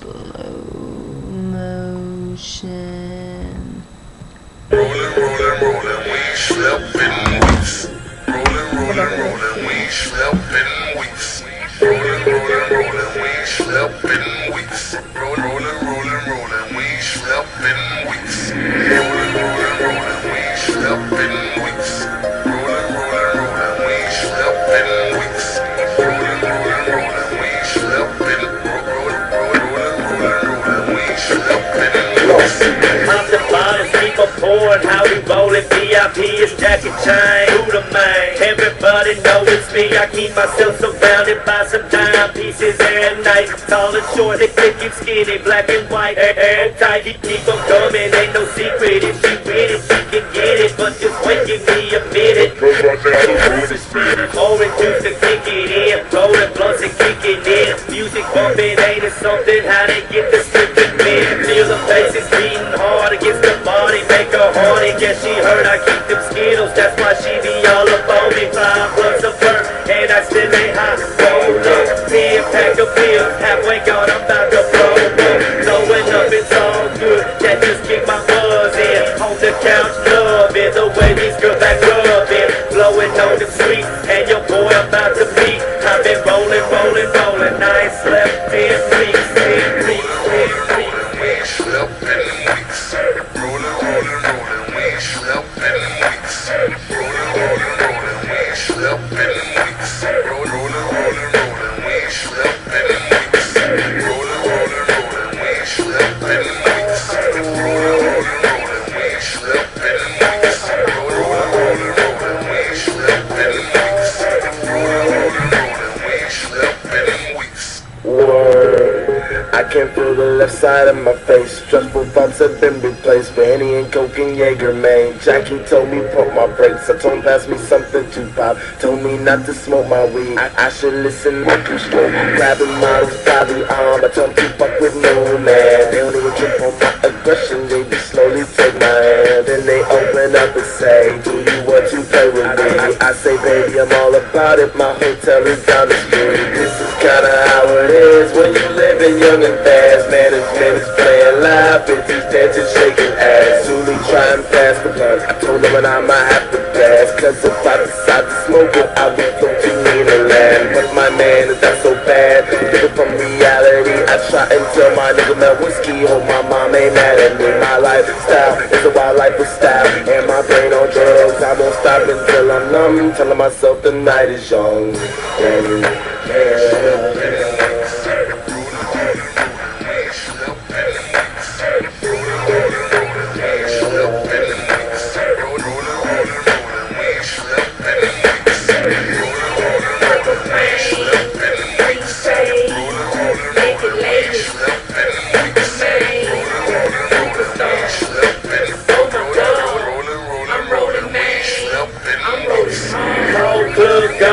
slow motion. Rolling, rolling, rolling, we slipping weeks. Rolling, rolling, rolling, we slipping weeks. Rolling, rolling, rolling, we slipping weeks. Rolling, rolling, rolling, we slipping weeks. VIP is Jackie Chain. Who the man? Everybody know it's me. I keep myself surrounded by some timepieces every night. Tall and short, thick, thick and skinny, black and white. Air, air tight, keep, keep on coming. Ain't no secret. If she with it, she can get it. But just wait, give me a minute. Orange juice to kick it in. Rolling blunts and kicking in. Music bumping, ain't it something? How they get the stripping men? Feel the faces beating hard Guess she heard I keep them skittles. That's why she be all up on me. Five plus of her. And I still ain't high. Roll up. Ten pack of pills. Halfway gone. I'm about to blow up. Blowing up. It's all good. That just kick my buzz in. On the couch. Love it. The way these girls act rubbing. Blowing on the street. And your boy about to Rolling, rolling, rolling, we slipping weeks. I feel the left side of my face. Stressful thoughts have been replaced with Henny and Coke and Jaeger, man. Jackie told me pump my brakes. I told him pass me something to pop. Told me not to smoke my weed. I, I should listen more too slow. Grabbing models by the arm. I tell them to fuck with no man. They don't even about it. My hotel is down the street. This is kinda how it is when you living young and fast. Management is playing live, bitches dancing, shaking ass. Zuli trying pass the blunt. I told them that I might have to pass. Cause if I decide to smoke it, I will float to mean land. But my man is not so bad. I try and tell my nigga man whiskey. Hope my mom ain't mad at me. My lifestyle is a wild life of style. And my brain on drugs. I won't stop until I'm numb. Telling myself the night is young. And, yeah.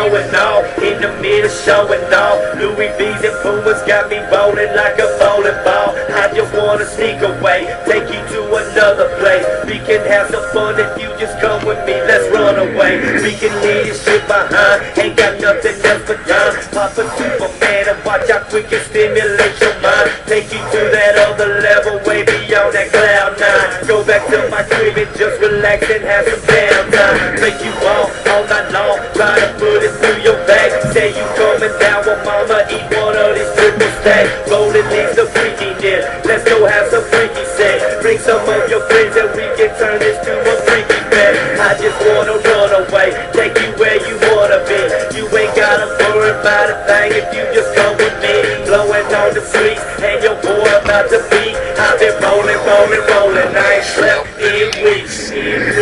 Going off in the middle showing off. Louis V's and Pumas got me rolling like a bowling ball. I just wanna sneak away, take you to another place. We can have some fun if you just come with me. Let's run away. We can leave this shit behind. Ain't got nothing else but time. Pop a Superman and watch how quick it stimulates your mind. Take you to that back to my crib and just relax and have some downtime. Make you walk all night long, try to put it through your back. Say you coming down with mama, eat one of these triple stacks. Rolling leaves the freakiness. Let's go have some freaky sex. Bring some of your friends and we can turn this to a freaky fest. I just wanna run away, take you where you wanna be. You ain't gotta worry about a thing if you just come with me. Blowing on the streets and your boy about to beat. I've been rolling, rolling, rolling. Slept